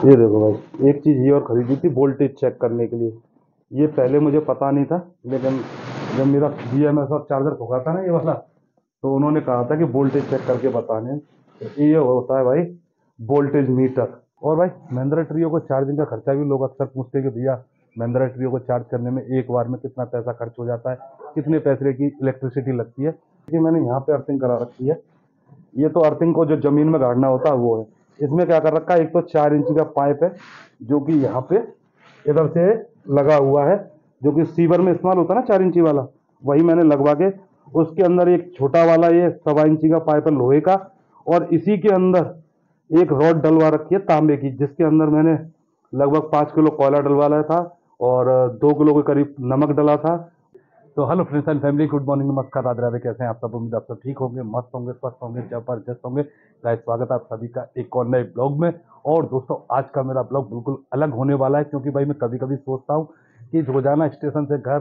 ये देखो भाई, एक चीज़ ये और ख़रीदी थी वोल्टेज चेक करने के लिए। ये पहले मुझे पता नहीं था, लेकिन जब मेरा बी एम एस और चार्जर खोखा था ना ये वाला तो उन्होंने कहा था कि वोल्टेज चेक करके बताने। तो ये होता है भाई वोल्टेज मीटर और भाई महिंद्रा ट्रियो को चार्जिंग का खर्चा भी लोग अक्सर पूछते हैं कि भैया महिंद्रा ट्रियो को चार्ज करने में एक बार में कितना पैसा खर्च हो जाता है, कितने पैसे की इलेक्ट्रिसिटी लगती है। क्योंकि मैंने यहाँ पे अर्थिंग करा रखी है। ये तो अर्थिंग को जो ज़मीन में गाड़ना होता है, वो है। इसमें क्या कर रखा है? एक तो चार इंच का पाइप है, जो कि यहाँ पे इधर से लगा हुआ है, जो कि सीवर में इस्तेमाल होता है ना, चार इंची वाला। वही मैंने लगवा के उसके अंदर एक छोटा वाला, ये सवा इंची का पाइप है लोहे का, और इसी के अंदर एक रॉड डलवा रखी है तांबे की, जिसके अंदर मैंने लगभग पाँच किलो कोयला डलवाया था और दो किलो के करीब नमक डला था। तो hello friends and family, good morning, नमस्कार राधे कैसे हैं आप सब? उम्मीद आप सब ठीक होंगे, मस्त होंगे, स्वस्थ होंगे, ज़बरदस्त होंगे। गाइस, स्वागत है आप सभी का एक और नए ब्लॉग में। और दोस्तों, आज का मेरा ब्लॉग बिल्कुल अलग होने वाला है, क्योंकि भाई मैं कभी कभी सोचता हूँ कि रोज़ाना स्टेशन से घर,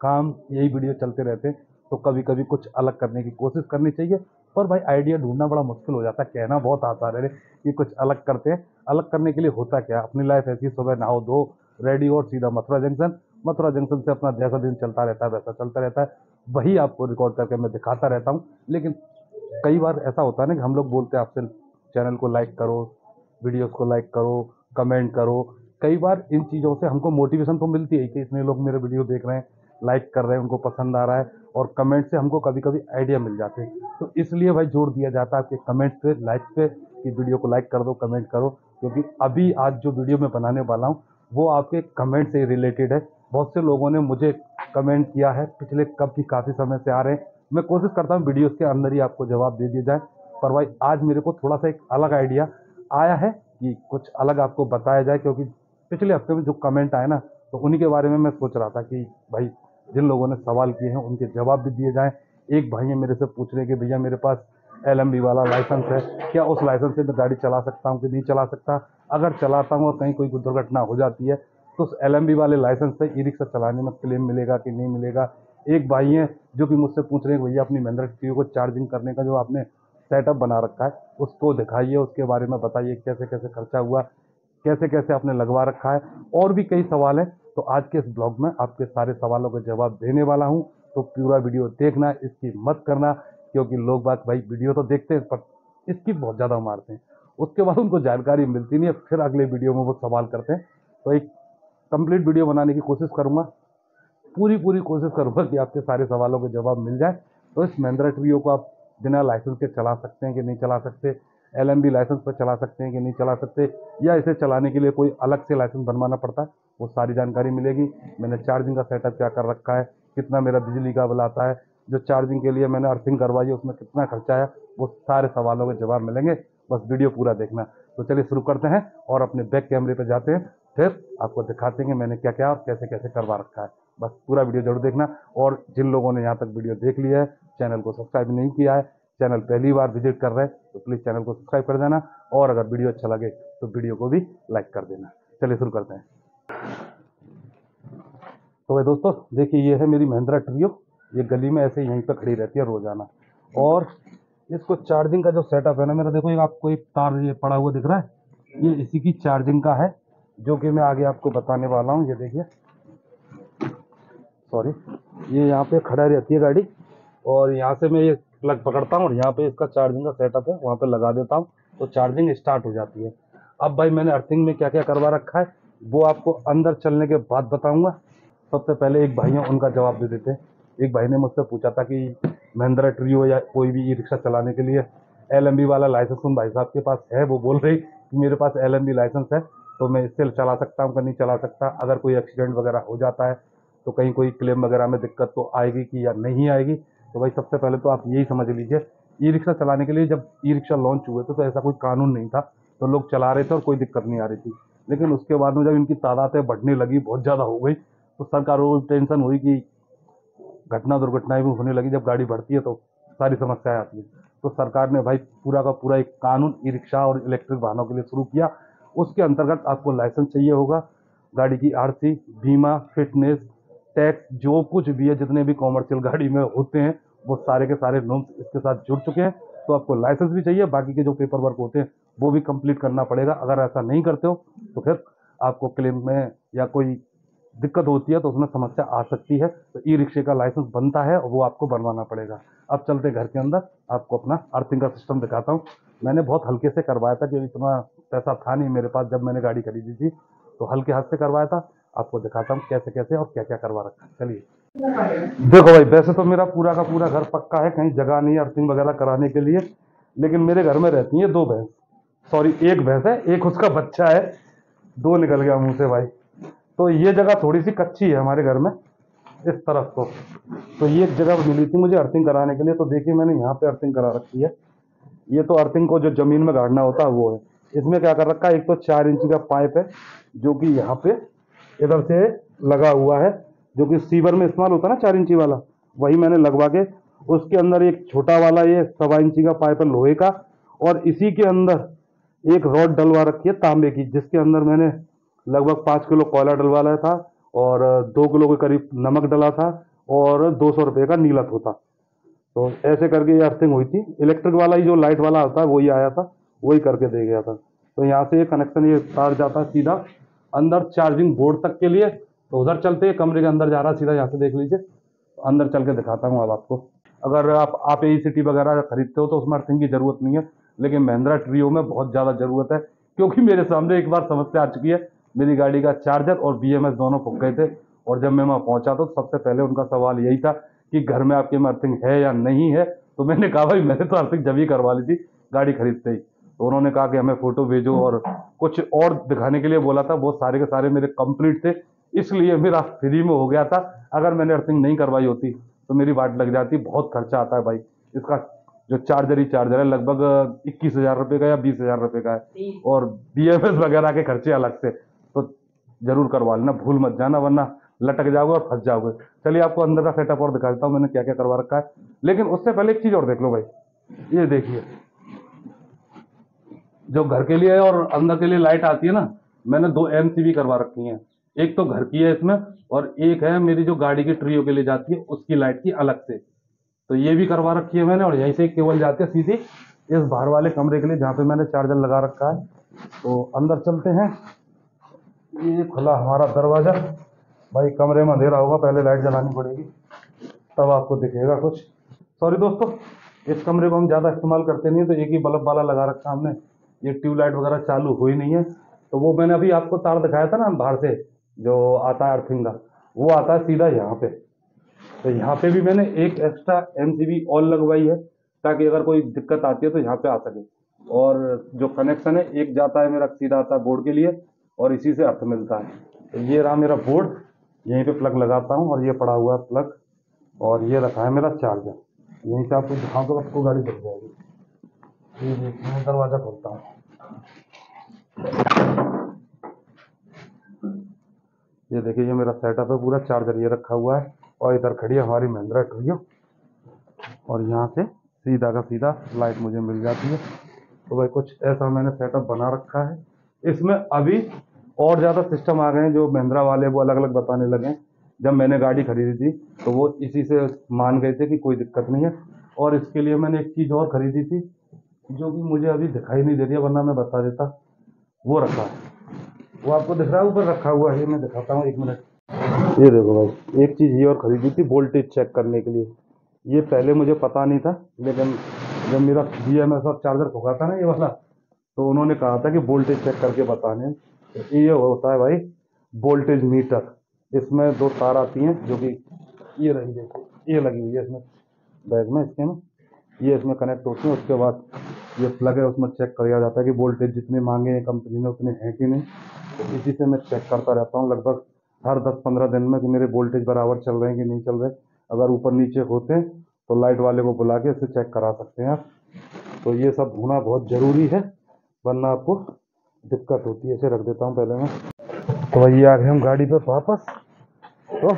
काम, यही वीडियो चलते रहते हैं तो कभी कभी कुछ अलग करने की कोशिश करनी चाहिए। पर भाई, आइडिया ढूंढना बड़ा मुश्किल हो जाता है, कहना बहुत आसान है कि कुछ अलग करते हैं। अलग करने के लिए होता क्या अपनी लाइफ ऐसी, सुबह नहाओ दो रेडी और सीधा मथुरा जंक्शन मथुरा जंक्शन से अपना जैसा दिन चलता रहता है, वैसा चलता रहता है। वही आपको रिकॉर्ड करके मैं दिखाता रहता हूँ। लेकिन कई बार ऐसा होता है ना कि हम लोग बोलते हैं, आपसे चैनल को लाइक करो वीडियोस को लाइक करो कमेंट करो। कई बार इन चीज़ों से हमको मोटिवेशन तो मिलती है कि इतने लोग मेरे वीडियो देख रहे हैं लाइक कर रहे हैं, उनको पसंद आ रहा है और कमेंट से हमको कभी कभी आइडिया मिल जाते हैं। तो इसलिए भाई ज़ोर दिया जाता है आपके कमेंट्स पे लाइक पे कि वीडियो को लाइक कर दो कमेंट करो। क्योंकि अभी आज जो वीडियो मैं बनाने वाला हूँ, वो आपके कमेंट से रिलेटेड है। बहुत से लोगों ने मुझे कमेंट किया है। पिछले कब की काफ़ी समय से आ रहे हैं। मैं कोशिश करता हूँ वीडियोस के अंदर ही आपको जवाब दे दिया जाए। पर भाई आज मेरे को थोड़ा सा एक अलग आइडिया आया है कि कुछ अलग आपको बताया जाए, क्योंकि पिछले हफ़्ते में जो कमेंट आए ना तो उन्हीं के बारे में मैं सोच रहा था कि भाई, जिन लोगों ने सवाल किए हैं, उनके जवाब भी दिए जाएँ। एक भाई है मेरे से पूछ रहे कि, भैया, मेरे पास एल वाला लाइसेंस है। क्या उस लाइसेंस से मैं गाड़ी चला सकता हूँ कि नहीं चला सकता? अगर चलाता हूँ और कहीं कोई दुर्घटना हो जाती है तो उस एलएमबी वाले लाइसेंस से ई रिक्शा चलाने में क्लेम मिलेगा कि नहीं मिलेगा? एक भाई हैं जो कि मुझसे पूछ रहे हैं, भैया, अपनी महिंद्रा टी को चार्जिंग करने का जो आपने सेटअप बना रखा है, उसको दिखाइए, उसके बारे में बताइए कैसे कैसे खर्चा हुआ, कैसे कैसे आपने लगवा रखा है? और भी कई सवाल हैं। तो आज के इस ब्लॉग में आपके सारे सवालों के जवाब देने वाला हूँ। तो पूरा वीडियो देखना, इसकी मत करना, क्योंकि लोग बात भाई वीडियो तो देखते हैं, पर इसकी बहुत ज़्यादा मारते हैं उसके बाद उनको जानकारी मिलती नहीं है, फिर अगले वीडियो में वो सवाल करते हैं। तो एक कंप्लीट वीडियो बनाने की कोशिश करूँगा। पूरी पूरी कोशिश करूँगा कि आपके सारे सवालों के जवाब मिल जाए। तो इस महिंद्रा ट्रियो को आप बिना लाइसेंस के चला सकते हैं कि नहीं चला सकते एल लाइसेंस पर चला सकते हैं कि नहीं चला सकते, या इसे चलाने के लिए कोई अलग से लाइसेंस बनवाना पड़ता है वो सारी जानकारी मिलेगी। मैंने चार्जिंग का सेटअप क्या कर रखा है, कितना मेरा बिजली का बिल आता है, जो चार्जिंग के लिए मैंने अर्थिंग करवाई है, उसमें कितना खर्चा है वो सारे सवालों के जवाब मिलेंगे। बस वीडियो पूरा देखना। तो चलिए शुरू करते हैं और अपने बैक कैमरे पर जाते हैं। फिर आपको दिखाते हैं मैंने क्या क्या और कैसे कैसे करवा रखा है। बस पूरा वीडियो ज़रूर देखना और जिन लोगों ने यहाँ तक वीडियो देख लिया है, चैनल को सब्सक्राइब नहीं किया है, चैनल पहली बार विज़िट कर रहे हैं तो प्लीज़ चैनल को सब्सक्राइब कर देना और अगर वीडियो अच्छा लगे तो वीडियो को भी लाइक कर देना। चलिए शुरू करते हैं। तो भाई दोस्तों, देखिए ये है मेरी महिंद्रा ट्रियो। ये गली में ऐसे यहीं पर खड़ी रहती है रोज़ाना। और इसको चार्जिंग का जो सेटअप है ना, मेरा देखो आपको एक तार ये पड़ा हुआ दिख रहा है? ये इसी की चार्जिंग का है, जो कि मैं आगे आपको बताने वाला हूँ, ये देखिए। सॉरी ये यहाँ पे खड़ा रहती है गाड़ी, और यहाँ से मैं ये प्लग पकड़ता हूँ, और यहाँ पे इसका चार्जिंग का सेटअप है, वहाँ पे लगा देता हूँ तो चार्जिंग स्टार्ट हो जाती है। अब भाई, मैंने अर्थिंग में क्या क्या करवा रखा है, वो आपको अंदर चलने के बाद बताऊँगा। सबसे पहले एक भाई उनका जवाब दे देते हैं। एक भाई ने मुझसे पूछा था कि महिंद्रा ट्रियो या कोई भी ई रिक्शा चलाने के लिए एलएमबी वाला लाइसेंस उन भाई साहब के पास है। वो बोल रहे कि मेरे पास एलएमबी लाइसेंस है तो मैं इससे चला सकता हूँ कि नहीं चला सकता। अगर कोई एक्सीडेंट वगैरह हो जाता है तो कहीं कोई क्लेम वगैरह में दिक्कत तो आएगी कि या नहीं आएगी। तो भाई, सबसे पहले तो आप यही समझ लीजिए ई रिक्शा चलाने के लिए जब ई रिक्शा लॉन्च हुए थे तो ऐसा कोई कानून नहीं था तो लोग चला रहे थे और कोई दिक्कत नहीं आ रही थी। लेकिन उसके बाद में जब इनकी तादादें बढ़ने लगी, बहुत ज़्यादा हो गई तो सरकारों को टेंशन हुई कि घटना दुर्घटनाएँ भी होने लगी। जब गाड़ी बढ़ती है तो सारी समस्याएँ आती है। तो सरकार ने भाई पूरा का पूरा एक कानून ई रिक्शा और इलेक्ट्रिक वाहनों के लिए शुरू किया। उसके अंतर्गत आपको लाइसेंस चाहिए होगा। गाड़ी की आरसी, बीमा, फिटनेस, टैक्स, जो कुछ भी है, जितने भी कॉमर्शियल गाड़ी में होते हैं, वो सारे के सारे नॉर्म्स इसके साथ जुड़ चुके हैं। तो आपको लाइसेंस भी चाहिए। बाकी के जो पेपर वर्क होते हैं, वो भी कंप्लीट करना पड़ेगा। अगर ऐसा नहीं करते हो तो फिर आपको क्लेम में या कोई दिक्कत होती है तो उसमें समस्या आ सकती है। तो ई रिक्शे का लाइसेंस बनता है और वो आपको बनवाना पड़ेगा। अब चलते घर के अंदर। आपको अपना अर्थिंग का सिस्टम दिखाता हूँ। मैंने बहुत हल्के से करवाया था क्योंकि इतना पैसा था नहीं मेरे पास जब मैंने गाड़ी खरीदी थी। तो हल्के हाथ से करवाया था। आपको दिखाता हूँ कैसे कैसे और क्या क्या करवा रखा चलिए। देखो भाई, वैसे तो मेरा पूरा का पूरा घर पक्का है। कहीं जगह नहीं अर्थिंग वगैरह कराने के लिए। लेकिन मेरे घर में रहती हैं दो भैंस। सॉरी, एक भैंस है, एक उसका बच्चा है। दो निकल गया मुँह से भाई। तो ये जगह थोड़ी सी कच्ची है हमारे घर में, इस तरफ़ को तो ये एक जगह मिली थी मुझे अर्थिंग कराने के लिए तो देखिए मैंने यहाँ पे अर्थिंग करा रखी है। ये तो अर्थिंग को जो ज़मीन में गाड़ना होता है, वो है। इसमें क्या कर रखा है, एक तो चार इंची का पाइप है, जो कि यहाँ पे इधर से लगा हुआ है, जो कि सीवर में इस्तेमाल होता है ना, चार इंची वाला। वही मैंने लगवा के उसके अंदर एक छोटा वाला ये सवा इंची का पाइप है लोहे का, और इसी के अंदर एक रॉड डलवा रखी है तांबे की, जिसके अंदर मैंने लगभग पाँच किलो कोयला डलवाया था और दो किलो के करीब नमक डला था और दो सौ रुपये का नीलत होता तो ऐसे करके ये अर्थिंग हुई थी। इलेक्ट्रिक वाला ही जो लाइट वाला होता है, वही आया था, वही करके दे गया था। तो यहाँ से ये कनेक्शन ये तार जाता है सीधा अंदर चार्जिंग बोर्ड तक के लिए। तो उधर चलते हैं, कमरे के अंदर जा रहा है, सीधा यहाँ से देख लीजिए। अंदर चल के दिखाता हूँ अब आपको। अगर आप आप ए सिटी वगैरह खरीदते हो तो उसमें अर्थिंग की ज़रूरत नहीं है, लेकिन महिंद्रा ट्रियो में बहुत ज़्यादा ज़रूरत है, क्योंकि मेरे सामने एक बार समस्या आ चुकी है। मेरी गाड़ी का चार्जर और बीएमएस दोनों फूक गए थे। और जब मैं वहाँ पहुँचा तो सबसे पहले उनका सवाल यही था कि घर में आपके में अर्थिंग है या नहीं है? तो मैंने कहा भाई मैंने तो अर्थिंग जब ही करवा ली थी गाड़ी खरीदते ही। तो उन्होंने कहा कि हमें फ़ोटो भेजो और कुछ और दिखाने के लिए बोला था। वो सारे के सारे मेरे कंप्लीट थे इसलिए मेरा फ्री में हो गया था। अगर मैंने अर्थिंग नहीं करवाई होती तो मेरी वाट लग जाती बहुत खर्चा आता है भाई। इसका जो चार्जर ही चार्जर है लगभग इक्कीस हज़ार रुपये का या बीस हज़ार रुपये का है। और बीएमएस वगैरह के खर्चे अलग से। ज़रूर करवा लेना, भूल मत जाना, वरना लटक जाओगे और फंस जाओगे। चलिए, आपको अंदर का सेटअप और दिखा देता हूँ, मैंने क्या क्या करवा रखा है। लेकिन उससे पहले एक चीज़ और देख लो भाई। ये देखिए, जो घर के लिए और अंदर के लिए लाइट आती है ना, मैंने दो एमसीबी करवा रखी हैं। एक तो घर की है इसमें, और एक है मेरी जो गाड़ी की ट्रियो के लिए जाती है, उसकी लाइट की अलग से। तो ये भी करवा रखी है मैंने, और यहीं से केवल जाती है सीधी इस बाहर वाले कमरे के लिए, जहाँ पे मैंने चार्जर लगा रखा है। तो अंदर चलते हैं। ये खुला हमारा दरवाज़ा। भाई, कमरे में अंधेरा होगा, पहले लाइट जलानी पड़ेगी। तब आपको दिखेगा कुछ। सॉरी दोस्तों, इस कमरे को हम ज़्यादा इस्तेमाल करते नहीं तो एक ही बल्ब वाला लगा रखा हमने। ये ट्यूबलाइट वगैरह चालू हुई नहीं है। तो वो मैंने अभी आपको तार दिखाया था ना बाहर से, जो आता है अर्थिंग का। वो आता है सीधा यहाँ पे। तो यहाँ पे भी मैंने एक एक्स्ट्रा एम ऑल लगवाई है, ताकि अगर कोई दिक्कत आती है तो यहाँ पे आ सके। और जो कनेक्शन है, एक जाता है मेरा, सीधा आता है बोर्ड के लिए। और इसी से अर्थ मिलता है। तो ये रहा मेरा बोर्ड यहीं पे प्लग लगाता हूँ और ये पड़ा हुआ है प्लग और ये रखा है मेरा चार्जर यहीं से आपको दिखाऊँ तो आपको गाड़ी दिख जाएगी। मैं दरवाज़ा खोलता हूँ। ये देखिए, ये मेरा सेटअप है, पूरा चार्जर ये रखा हुआ है और इधर खड़ी है हमारी महिंद्रा ट्रियो और यहाँ से सीधा का सीधा लाइट मुझे मिल जाती है। तो भाई कुछ ऐसा मैंने सेटअप बना रखा है। इसमें अभी और ज़्यादा सिस्टम आ गए हैं जो महिंद्रा वाले, वो अलग अलग बताने लगे हैं। जब मैंने गाड़ी खरीदी थी तो वो इसी से मान गए थे कि कोई दिक्कत नहीं है। और इसके लिए मैंने एक चीज़ और खरीदी थी, जो कि मुझे अभी दिखाई नहीं दे रही है, वरना मैं बता देता। वो रखा। वो आपको दिख रहा है? ऊपर रखा हुआ है। मैं दिखाता हूँ, एक मिनट। ये देखो भाई, एक चीज़ ये और खरीदी थी वोल्टेज चेक करने के लिए। ये पहले मुझे पता नहीं था, लेकिन जब मेरा बी एम चार्जर ठोका था ना, ये वाला तो उन्होंने कहा था कि वोल्टेज चेक करके बताने। तो ये होता है भाई वोल्टेज मीटर इसमें दो तार आती हैं जो कि ये रही देखिए ये लगी हुई है इसमें, बैग में, इसके में। ये इसमें कनेक्ट होती है, उसके बाद ये प्लग है, उसमें चेक किया जाता है कि वोल्टेज जितने मांगे हैं कंपनी ने, उतने हैं कि नहीं। तो इसी से मैं चेक करता रहता हूँ लगभग हर दस पंद्रह दिन में कि मेरे वोल्टेज बराबर चल रहे हैं कि नहीं चल रहे। अगर ऊपर नीचे होते तो लाइट वाले को बुला के इसे चेक करा सकते हैं आप। तो ये सब होना बहुत ज़रूरी है। वरना आपको दिक्कत होती है। इसे रख देता हूँ पहले मैं। तो वही आ गए हम गाड़ी पे वापस। तो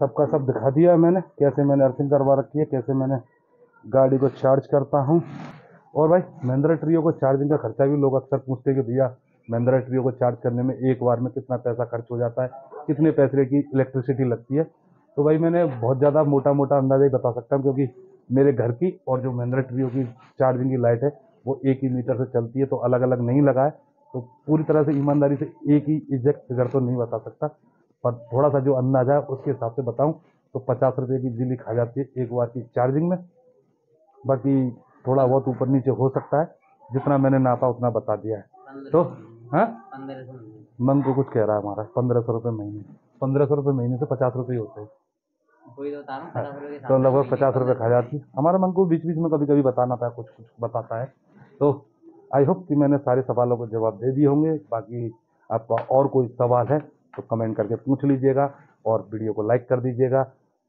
सबका सब दिखा दिया मैंने कैसे मैंने अर्थिंग करवा रखी है, कैसे मैंने गाड़ी को चार्ज करता हूँ। और भाई, महिंद्रा ट्रियो को चार्जिंग का खर्चा भी लोग अक्सर पूछते हैं कि भैया, महिंद्रा ट्रियो को चार्ज करने में एक बार में कितना पैसा खर्च हो जाता है, कितने पैसे की इलेक्ट्रिसिटी लगती है। तो भाई, मैंने बहुत ज़्यादा मोटा मोटा अंदाज़ा ही बता सकता हूँ, क्योंकि मेरे घर की और जो महिंद्रा ट्रियो की चार्जिंग की लाइट है वो एक ही मीटर से चलती है तो अलग अलग नहीं लगाए तो पूरी तरह से ईमानदारी से एक ही एग्जैक्ट फिगर तो नहीं बता सकता। पर थोड़ा सा जो अंदाज़ा है उसके हिसाब से बताऊँ तो पचास रुपये की बिजली खा जाती है एक बार की चार्जिंग में। बाकी थोड़ा बहुत ऊपर नीचे हो सकता है जितना मैंने नापा उतना बता दिया है। तो हाँ। मन को कुछ कह रहा है हमारा पंद्रह सौ रुपये महीने। पंद्रह सौ रुपये महीने से पचास रुपये ही होते हैं। तो हूँ तो लगभग पचास रुपये खा जाती है। हमारा मन को बीच बीच में कभी कभी बताना था कुछ कुछ बताता है। तो आई होप कि मैंने सारे सवालों को जवाब दे दिए होंगे। बाकी आपका और कोई सवाल है तो कमेंट करके पूछ लीजिएगा और वीडियो को लाइक कर दीजिएगा।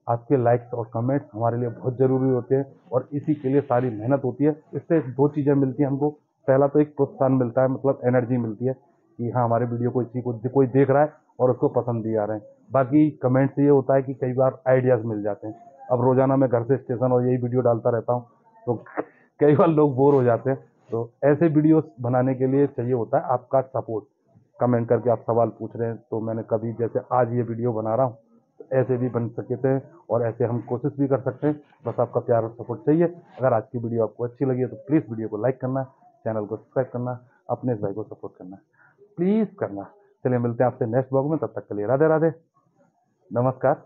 आपके लाइक्स और कमेंट्स हमारे लिए बहुत ज़रूरी होते हैं और इसी के लिए सारी मेहनत होती है। इससे दो चीज़ें मिलती हैं हमको। पहला तो एक प्रोत्साहन मिलता है मतलब एनर्जी मिलती है कि हाँ हमारे वीडियो को किसी को कोई देख रहा है और उसको पसंद भी आ रहे हैं। बाकी कमेंट से ये होता है कि कई बार आइडियाज़ मिल जाते हैं। अब रोज़ाना मैं घर से स्टेशन और यही वीडियो डालता रहता हूँ तो कई बार लोग बोर हो जाते हैं। तो ऐसे वीडियोस बनाने के लिए चाहिए होता है आपका सपोर्ट कमेंट करके आप सवाल पूछ रहे हैं तो मैंने कभी जैसे आज ये वीडियो बना रहा हूँ तो ऐसे भी बन सके थे और ऐसे हम कोशिश भी कर सकते हैं। बस आपका प्यार और सपोर्ट चाहिए। अगर आज की वीडियो आपको अच्छी लगी है तो प्लीज़ वीडियो को लाइक करना चैनल को सब्सक्राइब करना, अपने इस भाई को सपोर्ट करना। प्लीज़ करना। चलिए मिलते हैं आपसे नेक्स्ट ब्लॉग में, तब तक के लिए राधे राधे नमस्कार।